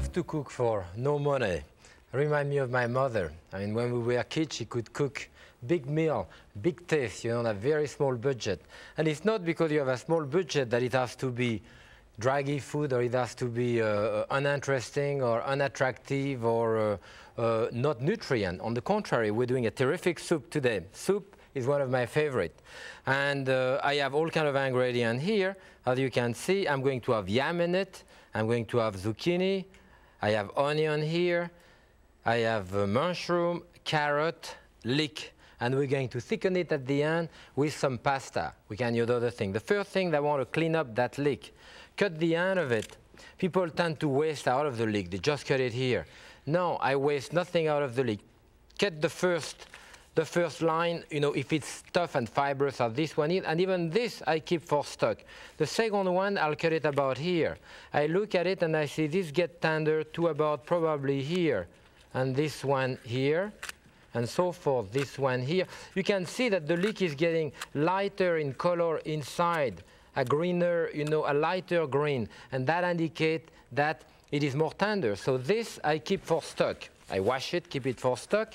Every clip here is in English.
love to cook for no money. Remind me of my mother. I mean, when we were kids, she could cook big meal, big taste, you know, on a very small budget. And it's not because you have a small budget that it has to be draggy food or it has to be uh, uninteresting or unattractive or uh, uh, not nutrient. On the contrary, we're doing a terrific soup today. Soup is one of my favorite. And uh, I have all kind of ingredient here. As you can see, I'm going to have yam in it. I'm going to have zucchini. I have onion here. I have uh, mushroom, carrot, leek. And we're going to thicken it at the end with some pasta. We can use other thing. The first thing, I want to clean up that leek. Cut the end of it. People tend to waste out of the leek. They just cut it here. No, I waste nothing out of the leek. Cut the first the first line, you know, if it's tough and fibrous as this one is, and even this I keep for stock. The second one, I'll cut it about here. I look at it and I see this get tender to about probably here, and this one here, and so forth, this one here. You can see that the leek is getting lighter in color inside, a greener, you know, a lighter green, and that indicates that it is more tender. So this I keep for stock. I wash it, keep it for stock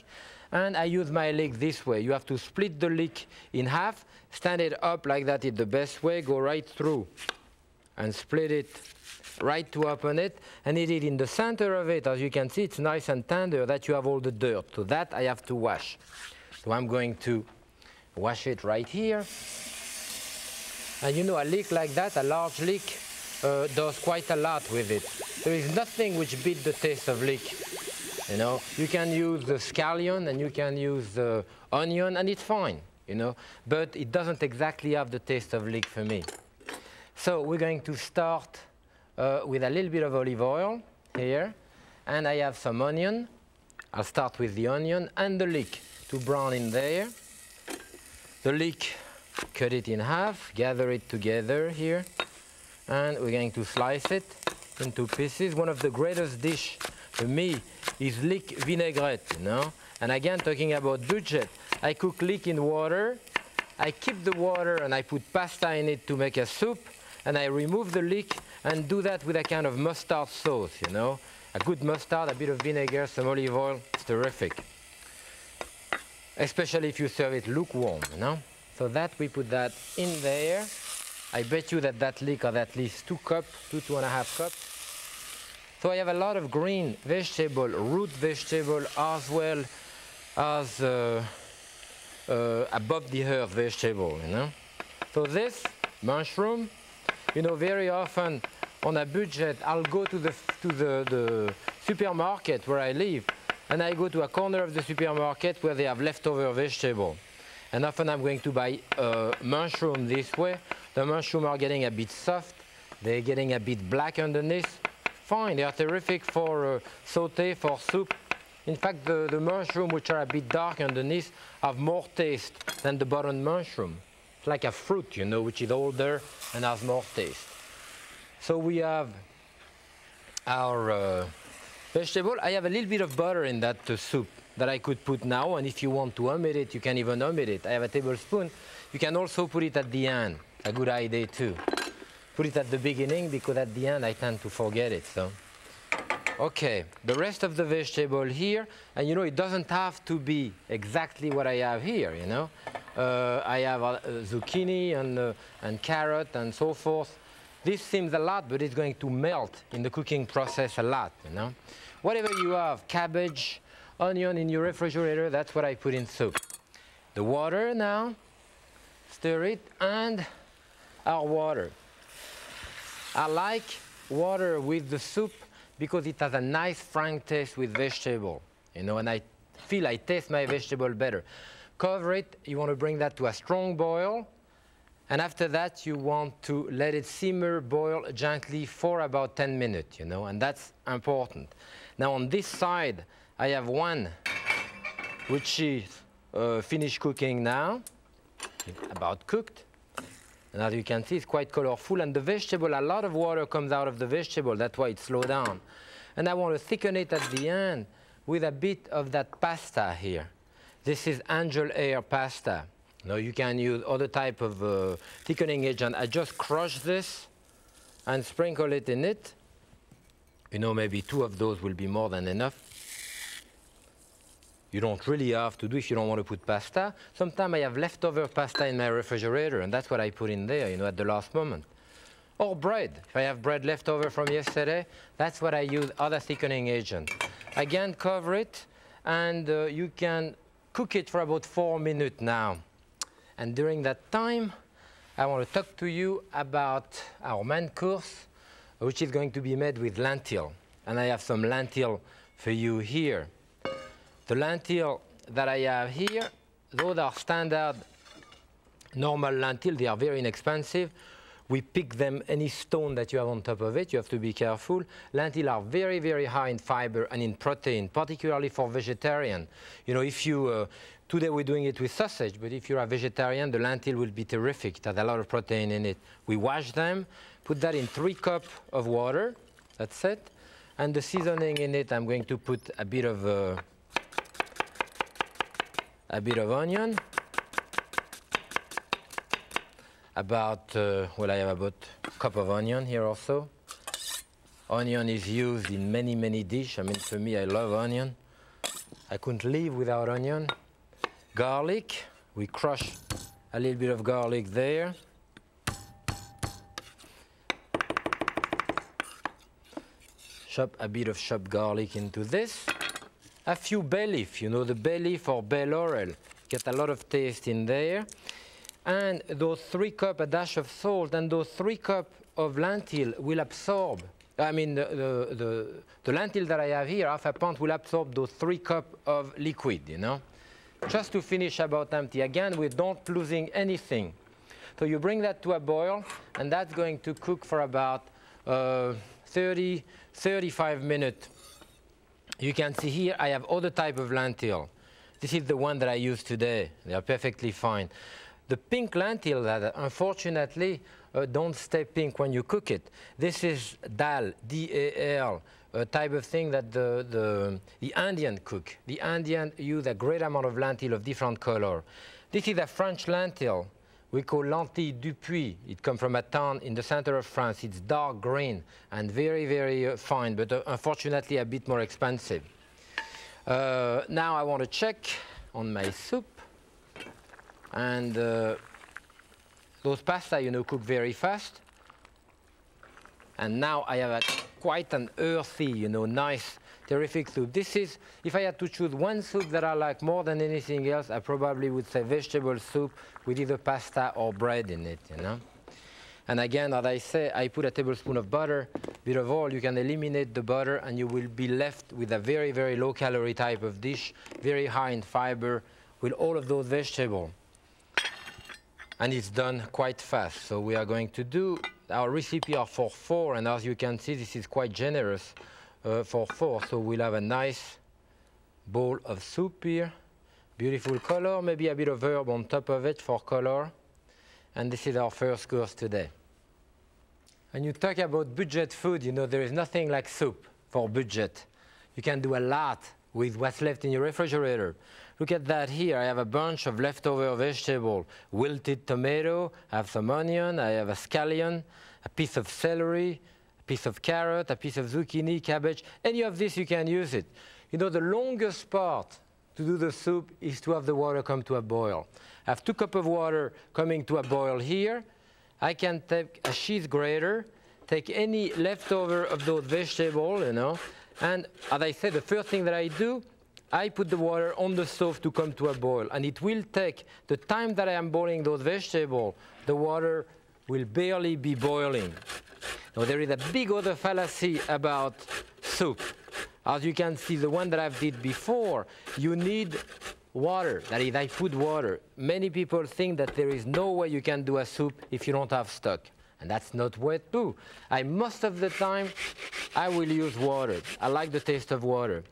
and I use my leek this way. You have to split the leek in half, stand it up like that is the best way, go right through and split it right to open it. And it is in the center of it. As you can see it's nice and tender that you have all the dirt. So that I have to wash. So I'm going to wash it right here. And you know a leek like that a large leek uh, does quite a lot with it. There is nothing which beats the taste of leek you know, you can use the scallion and you can use the onion and it's fine, you know, but it doesn't exactly have the taste of leek for me. So we're going to start uh, with a little bit of olive oil here, and I have some onion. I'll start with the onion and the leek to brown in there. The leek, cut it in half, gather it together here, and we're going to slice it into pieces. One of the greatest dish for me is leek vinaigrette, you know? And again, talking about budget, I cook leek in water, I keep the water and I put pasta in it to make a soup, and I remove the leek and do that with a kind of mustard sauce, you know? A good mustard, a bit of vinegar, some olive oil, it's terrific. Especially if you serve it lukewarm, you know? So that, we put that in there. I bet you that that leek has at least two cups, two, two and a half cups. So I have a lot of green vegetable, root vegetable, as well as uh, uh, above the earth vegetable, you know. So this mushroom, you know, very often on a budget, I'll go to the to the, the supermarket where I live, and I go to a corner of the supermarket where they have leftover vegetable. And often I'm going to buy uh, mushroom this way. The mushroom are getting a bit soft, they're getting a bit black underneath, fine. They are terrific for uh, saute, for soup. In fact, the, the mushroom, which are a bit dark underneath, have more taste than the bottom mushroom. It's like a fruit, you know, which is older and has more taste. So we have our uh, vegetable. I have a little bit of butter in that uh, soup that I could put now, and if you want to omit it, you can even omit it. I have a tablespoon. You can also put it at the end. A good idea too put it at the beginning because at the end I tend to forget it. So, okay, the rest of the vegetable here, and you know it doesn't have to be exactly what I have here. You know, uh, I have uh, zucchini and uh, and carrot and so forth. This seems a lot, but it's going to melt in the cooking process a lot. You know, whatever you have, cabbage, onion in your refrigerator, that's what I put in soup. The water now, stir it, and our water. I like water with the soup because it has a nice frank taste with vegetable, you know, and I feel I taste my vegetable better. Cover it, you want to bring that to a strong boil, and after that you want to let it simmer, boil gently for about 10 minutes, you know, and that's important. Now on this side, I have one which is uh, finished cooking now, about cooked. And as you can see, it's quite colorful. And the vegetable, a lot of water comes out of the vegetable. That's why it slows down. And I want to thicken it at the end with a bit of that pasta here. This is angel hair pasta. Now you can use other type of uh, thickening agent. I just crush this and sprinkle it in it. You know, maybe two of those will be more than enough. You don't really have to do if you don't want to put pasta. Sometimes I have leftover pasta in my refrigerator, and that's what I put in there, you know, at the last moment. Or bread. If I have bread left over from yesterday, that's what I use, other thickening agent. Again, cover it, and uh, you can cook it for about four minutes now. And during that time, I want to talk to you about our main course, which is going to be made with lentil. And I have some lentil for you here. The lentil that I have here, those are standard normal lentil. They are very inexpensive. We pick them any stone that you have on top of it. You have to be careful. Lentil are very, very high in fiber and in protein, particularly for vegetarian. You know, if you, uh, today we're doing it with sausage, but if you're a vegetarian, the lentil will be terrific. It has a lot of protein in it. We wash them, put that in three cups of water. That's it. And the seasoning in it, I'm going to put a bit of uh, a bit of onion, about, uh, well, I have about a cup of onion here also. Onion is used in many, many dishes. I mean, for me, I love onion. I couldn't live without onion. Garlic, we crush a little bit of garlic there. Chop a bit of chopped garlic into this a few bay leaf, you know, the bay leaf or bay laurel. Get a lot of taste in there. And those three cup, a dash of salt, and those three cup of lentil will absorb. I mean, the, the, the, the lentil that I have here, half a pound, will absorb those three cup of liquid, you know. Just to finish about empty. Again, we don't losing anything. So you bring that to a boil, and that's going to cook for about uh, 30, 35 minutes. You can see here I have other type of lentil. This is the one that I use today. They are perfectly fine. The pink lentil that unfortunately uh, don't stay pink when you cook it. This is dal, D-A-L, a type of thing that the, the, the Indian cook. The Indian use a great amount of lentil of different color. This is a French lentil we call lentilles du Puy. It comes from a town in the center of France. It's dark green and very, very uh, fine, but uh, unfortunately a bit more expensive. Uh, now I want to check on my soup. And uh, those pasta, you know, cook very fast. And now I have a, quite an earthy, you know, nice terrific soup. This is, if I had to choose one soup that I like more than anything else, I probably would say vegetable soup with either pasta or bread in it, you know. And again, as I say, I put a tablespoon of butter, bit of oil, you can eliminate the butter and you will be left with a very, very low calorie type of dish, very high in fiber, with all of those vegetables. And it's done quite fast. So we are going to do, our recipe are for four, and as you can see, this is quite generous uh, for four. So we'll have a nice bowl of soup here. Beautiful color, maybe a bit of herb on top of it for color. And this is our first course today. And you talk about budget food, you know, there is nothing like soup for budget. You can do a lot with what's left in your refrigerator. Look at that here. I have a bunch of leftover vegetable, wilted tomato, I have some onion, I have a scallion, a piece of celery, piece of carrot, a piece of zucchini, cabbage, any of this you can use it. You know, the longest part to do the soup is to have the water come to a boil. I have two cups of water coming to a boil here. I can take a cheese grater, take any leftover of those vegetables, you know, and as I said, the first thing that I do, I put the water on the stove to come to a boil. And it will take the time that I am boiling those vegetables, the water will barely be boiling. Now, there is a big other fallacy about soup. As you can see, the one that I've did before, you need water. That is, I put water. Many people think that there is no way you can do a soup if you don't have stock. And that's not what do. I most of the time, I will use water. I like the taste of water.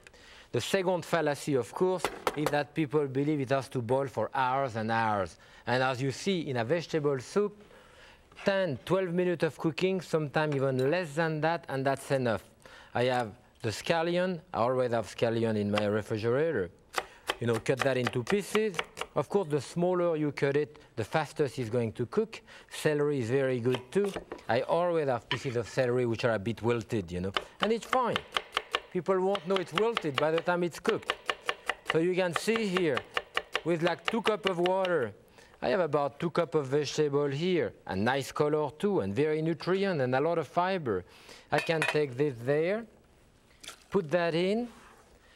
The second fallacy, of course, is that people believe it has to boil for hours and hours. And as you see in a vegetable soup, 10, 12 minutes of cooking, sometimes even less than that, and that's enough. I have the scallion, I always have scallion in my refrigerator. you know, cut that into pieces. Of course, the smaller you cut it, the faster it's going to cook. Celery is very good too. I always have pieces of celery which are a bit wilted, you know, and it's fine. People won't know it's wilted by the time it's cooked. So you can see here, with like two cup of water, I have about two cup of vegetable here, a nice color too, and very nutrient and a lot of fiber. I can take this there, put that in,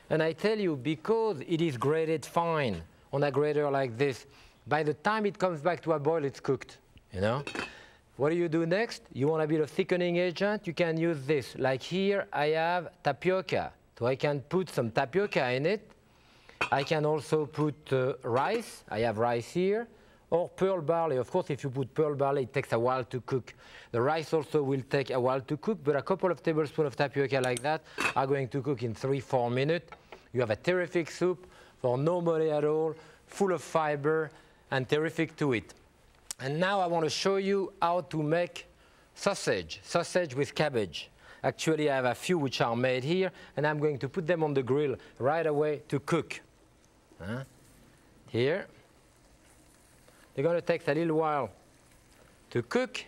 and I tell you, because it is grated fine on a grater like this, by the time it comes back to a boil, it's cooked, you know? What do you do next? You want a bit of thickening agent? You can use this. Like here, I have tapioca. So I can put some tapioca in it. I can also put uh, rice. I have rice here. Or pearl barley. Of course, if you put pearl barley, it takes a while to cook. The rice also will take a while to cook, but a couple of tablespoons of tapioca like that are going to cook in three, four minutes. You have a terrific soup for no money at all, full of fiber, and terrific to eat. And now I want to show you how to make sausage, sausage with cabbage. Actually, I have a few which are made here, and I'm going to put them on the grill right away to cook. Huh? Here. They're going to take a little while to cook.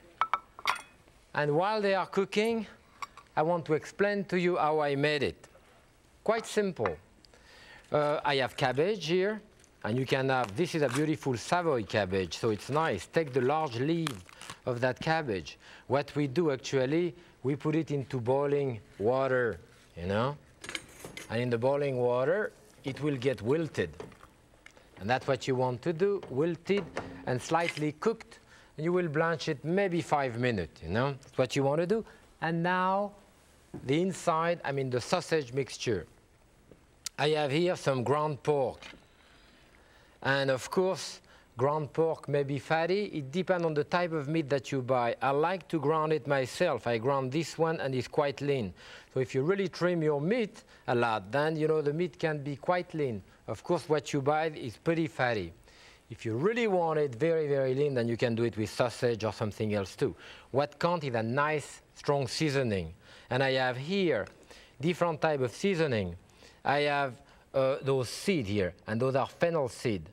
And while they are cooking, I want to explain to you how I made it. Quite simple. Uh, I have cabbage here, and you can have, this is a beautiful Savoy cabbage, so it's nice. Take the large leaf of that cabbage. What we do actually, we put it into boiling water, you know? And in the boiling water, it will get wilted. And that's what you want to do, wilted and slightly cooked. And you will blanch it maybe five minutes, you know? That's what you want to do. And now, the inside, I mean the sausage mixture. I have here some ground pork. And of course, ground pork may be fatty. It depends on the type of meat that you buy. I like to ground it myself. I ground this one and it's quite lean. So if you really trim your meat a lot, then you know the meat can be quite lean. Of course, what you buy is pretty fatty. If you really want it very, very lean, then you can do it with sausage or something else too. What counts is a nice, strong seasoning. And I have here different type of seasoning. I have uh, those seed here, and those are fennel seed.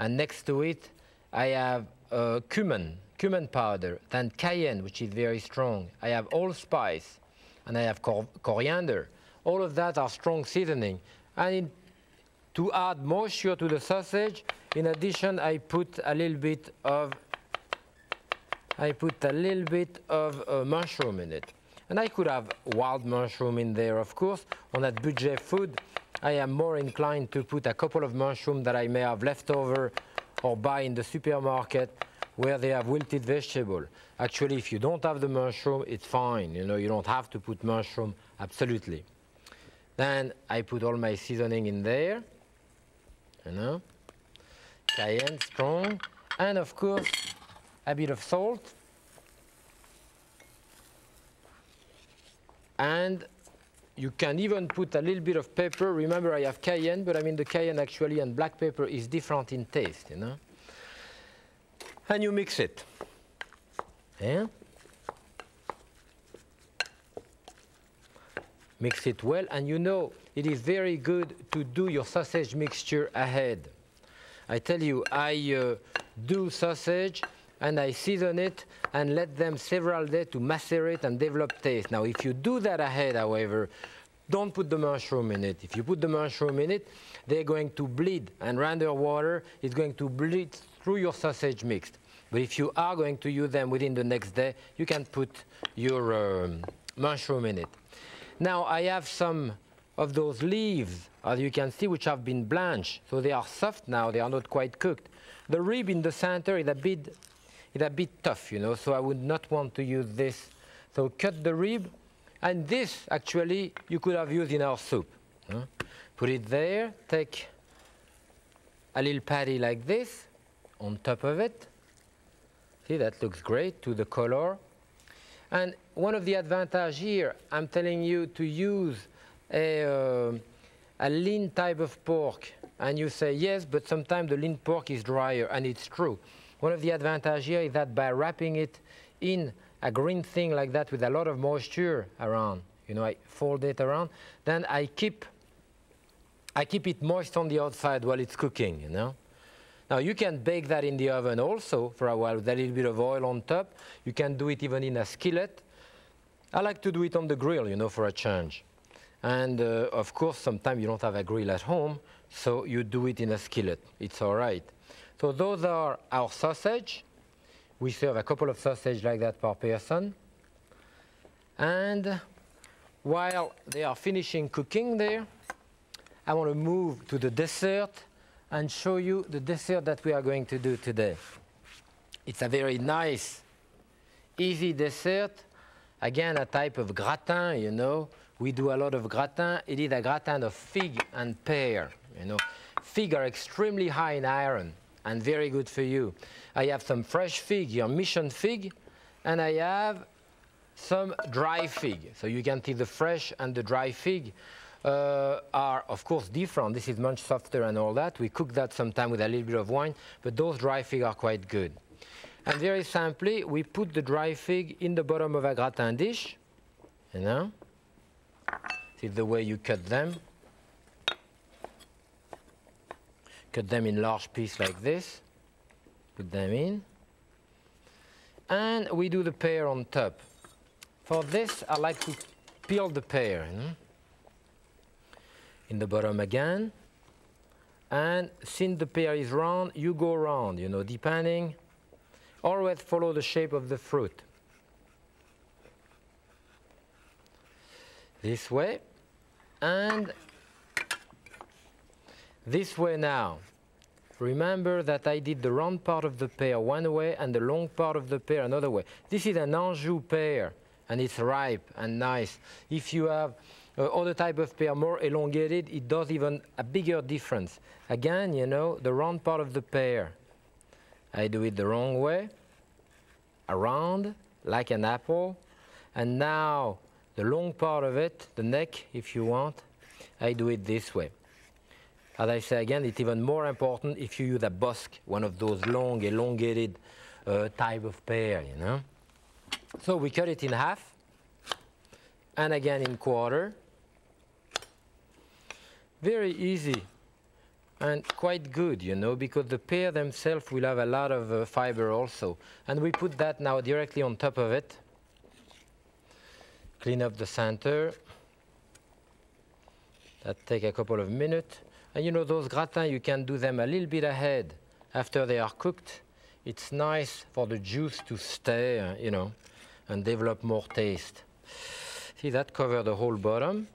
And next to it, I have uh, cumin, cumin powder, then cayenne, which is very strong. I have allspice, and I have cor coriander. All of that are strong seasoning. And in to add moisture to the sausage, in addition, I put a little bit of I put a little bit of uh, mushroom in it. And I could have wild mushroom in there, of course. On that budget food, I am more inclined to put a couple of mushrooms that I may have left over or buy in the supermarket where they have wilted vegetable. Actually, if you don't have the mushroom, it's fine. You know, you don't have to put mushroom, absolutely. Then I put all my seasoning in there you know, cayenne strong, and of course a bit of salt, and you can even put a little bit of pepper. Remember, I have cayenne, but I mean the cayenne actually and black pepper is different in taste, you know. And you mix it. Yeah? Mix it well, and you know it is very good to do your sausage mixture ahead. I tell you, I uh, do sausage and I season it and let them several days to macerate and develop taste. Now, if you do that ahead, however, don't put the mushroom in it. If you put the mushroom in it, they're going to bleed, and render water is going to bleed through your sausage mix. But if you are going to use them within the next day, you can put your um, mushroom in it. Now, I have some of those leaves, as you can see, which have been blanched. So they are soft now, they are not quite cooked. The rib in the center is a bit, is a bit tough, you know, so I would not want to use this. So cut the rib, and this, actually, you could have used in our soup. Huh? Put it there, take a little patty like this on top of it. See, that looks great to the color. And one of the advantages here, I'm telling you to use a, uh, a lean type of pork, and you say, yes, but sometimes the lean pork is drier, and it's true. One of the advantages here is that by wrapping it in a green thing like that with a lot of moisture around, you know, I fold it around, then I keep I keep it moist on the outside while it's cooking, you know. Now you can bake that in the oven also for a while with a little bit of oil on top. You can do it even in a skillet. I like to do it on the grill, you know, for a change. And uh, of course, sometimes you don't have a grill at home, so you do it in a skillet. It's all right. So those are our sausage. We serve a couple of sausage like that per person. And while they are finishing cooking there, I want to move to the dessert and show you the dessert that we are going to do today. It's a very nice, easy dessert. Again, a type of gratin, you know. We do a lot of gratin. It is a gratin of fig and pear, you know. Fig are extremely high in iron and very good for you. I have some fresh fig, your mission fig, and I have some dry fig. So you can see the fresh and the dry fig uh, are of course different. This is much softer and all that. We cook that sometime with a little bit of wine, but those dry fig are quite good. And very simply, we put the dry fig in the bottom of a gratin dish, you know. This is the way you cut them. Cut them in large pieces like this. Put them in. And we do the pear on top. For this, I like to peel the pear. In the bottom again. And since the pear is round, you go round, you know, depending. Always follow the shape of the fruit. This way. And this way now. Remember that I did the round part of the pear one way and the long part of the pear another way. This is an Anjou pear and it's ripe and nice. If you have uh, other type of pear more elongated, it does even a bigger difference. Again, you know, the round part of the pear, I do it the wrong way, around, like an apple. And now, the long part of it, the neck, if you want, I do it this way. As I say again, it's even more important if you use a Bosc, one of those long, elongated uh, type of pear, you know. So we cut it in half, and again in quarter. Very easy and quite good, you know, because the pear themselves will have a lot of uh, fiber also. And we put that now directly on top of it. Clean up the center. That take a couple of minutes. And you know, those gratins, you can do them a little bit ahead after they are cooked. It's nice for the juice to stay, uh, you know, and develop more taste. See, that cover the whole bottom.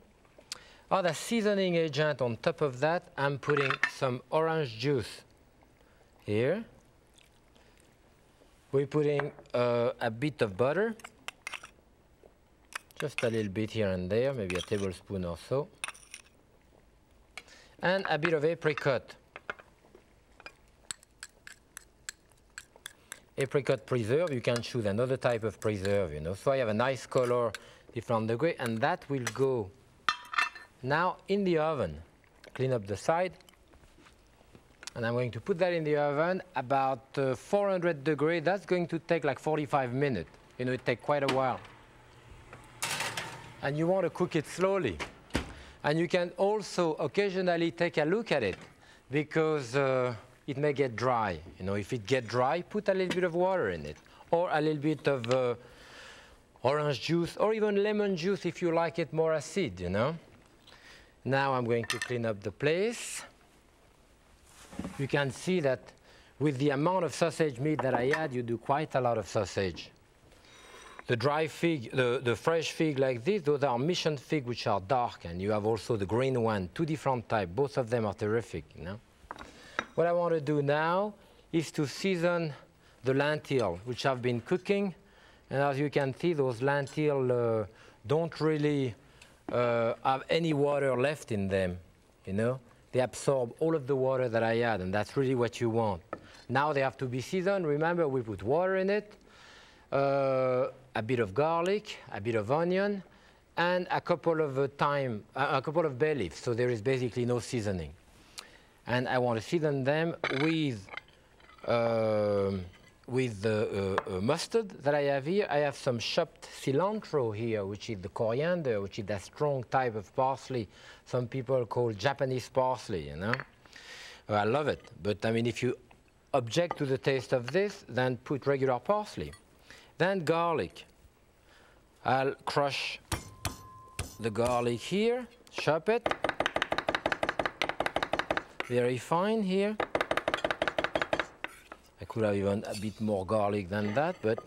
The seasoning agent on top of that, I'm putting some orange juice here. We're putting uh, a bit of butter, just a little bit here and there, maybe a tablespoon or so, and a bit of apricot. Apricot preserve, you can choose another type of preserve, you know. So I have a nice color, different degree, and that will go now in the oven, clean up the side. And I'm going to put that in the oven about uh, 400 degrees. That's going to take like 45 minutes. You know, it takes quite a while. And you want to cook it slowly. And you can also occasionally take a look at it because uh, it may get dry. You know, if it gets dry, put a little bit of water in it or a little bit of uh, orange juice or even lemon juice if you like it more acid, you know. Now I'm going to clean up the place. You can see that with the amount of sausage meat that I add, you do quite a lot of sausage. The dry fig, the, the fresh fig like this, those are mission fig which are dark, and you have also the green one, two different types. Both of them are terrific. You know? What I want to do now is to season the lentil, which I've been cooking. And as you can see, those lentil uh, don't really uh, have any water left in them, you know. They absorb all of the water that I add, and that's really what you want. Now they have to be seasoned. Remember, we put water in it, uh, a bit of garlic, a bit of onion, and a couple of uh, thyme, a couple of bay leaves. So there is basically no seasoning. And I want to season them with um, with the uh, uh, mustard that I have here, I have some chopped cilantro here, which is the coriander, which is a strong type of parsley some people call Japanese parsley, you know. I love it, but I mean, if you object to the taste of this, then put regular parsley. Then garlic. I'll crush the garlic here, chop it, very fine here. I could have even a bit more garlic than that, but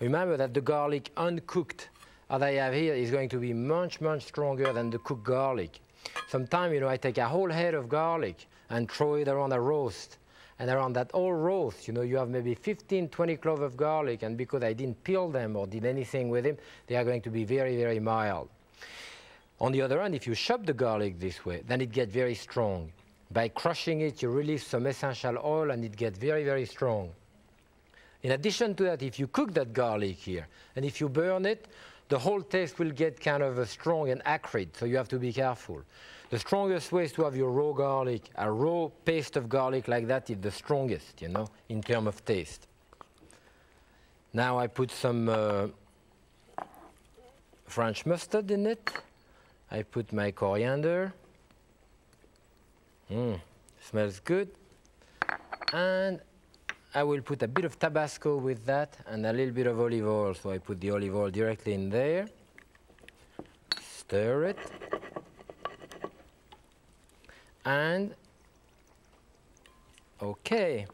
remember that the garlic uncooked as I have here is going to be much, much stronger than the cooked garlic. Sometimes, you know, I take a whole head of garlic and throw it around a roast. And around that whole roast, you know, you have maybe 15, 20 cloves of garlic, and because I didn't peel them or did anything with them, they are going to be very, very mild. On the other hand, if you chop the garlic this way, then it gets very strong. By crushing it, you release some essential oil and it gets very, very strong. In addition to that, if you cook that garlic here, and if you burn it, the whole taste will get kind of uh, strong and acrid, so you have to be careful. The strongest way is to have your raw garlic. A raw paste of garlic like that is the strongest, you know, in terms of taste. Now I put some uh, French mustard in it. I put my coriander. Mmm, smells good. And I will put a bit of Tabasco with that and a little bit of olive oil. So I put the olive oil directly in there. Stir it. And, okay.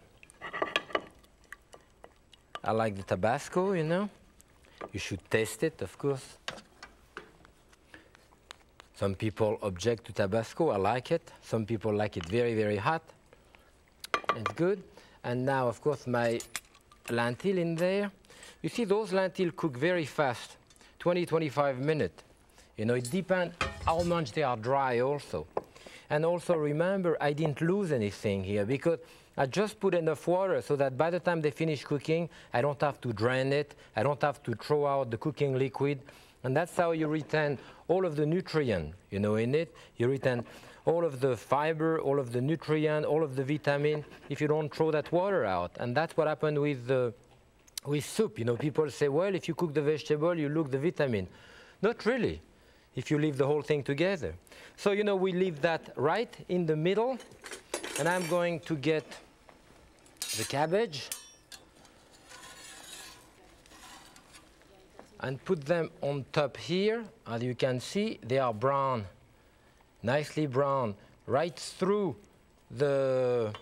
I like the Tabasco, you know. You should taste it, of course. Some people object to Tabasco. I like it. Some people like it very, very hot. It's good. And now, of course, my lentil in there. You see, those lentils cook very fast, 20, 25 minutes. You know, it depends how much they are dry also. And also remember, I didn't lose anything here because I just put enough water so that by the time they finish cooking, I don't have to drain it. I don't have to throw out the cooking liquid. And that's how you retain all of the nutrient, you know, in it. You retain all of the fiber, all of the nutrient, all of the vitamin, if you don't throw that water out. And that's what happened with, the, with soup. You know, people say, well, if you cook the vegetable, you look the vitamin. Not really, if you leave the whole thing together. So, you know, we leave that right in the middle. And I'm going to get the cabbage and put them on top here. As you can see, they are brown nicely brown, right through the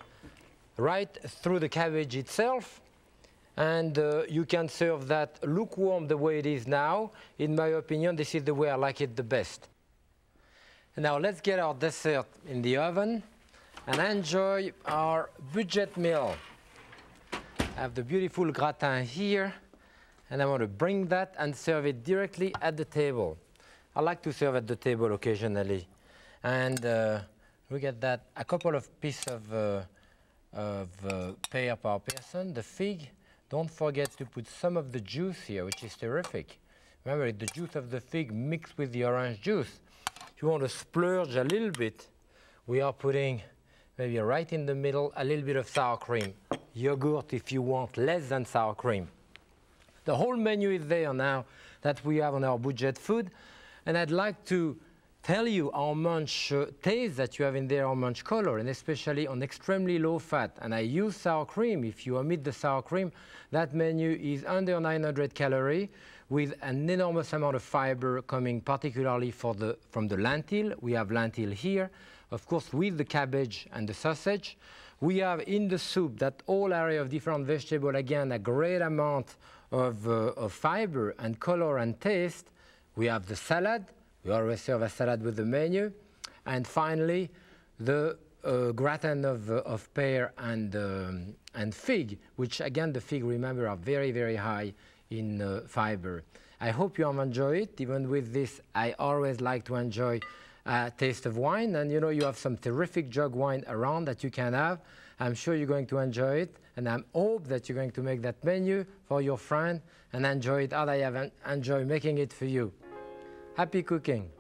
right through the cabbage itself. And uh, you can serve that lukewarm the way it is now. In my opinion, this is the way I like it the best. Now let's get our dessert in the oven and enjoy our budget meal. I have the beautiful gratin here, and I want to bring that and serve it directly at the table. I like to serve at the table occasionally. And uh, we get that a couple of pieces of, uh, of uh, pear per person. The fig, don't forget to put some of the juice here, which is terrific. Remember, the juice of the fig mixed with the orange juice. If you want to splurge a little bit, we are putting maybe right in the middle a little bit of sour cream. Yogurt if you want less than sour cream. The whole menu is there now that we have on our budget food. And I'd like to tell you how much uh, taste that you have in there, how much color, and especially on extremely low fat. And I use sour cream. If you omit the sour cream, that menu is under 900 calories with an enormous amount of fiber coming particularly for the, from the lentil. We have lentil here, of course, with the cabbage and the sausage. We have in the soup that whole area of different vegetables, again, a great amount of, uh, of fiber and color and taste. We have the salad, we always serve a salad with the menu. And finally, the uh, gratin of, uh, of pear and, um, and fig, which again, the fig, remember, are very, very high in uh, fiber. I hope you have enjoyed it. Even with this, I always like to enjoy a taste of wine. And you know, you have some terrific jug wine around that you can have. I'm sure you're going to enjoy it. And I hope that you're going to make that menu for your friend and enjoy it as I have enjoyed making it for you. Happy cooking!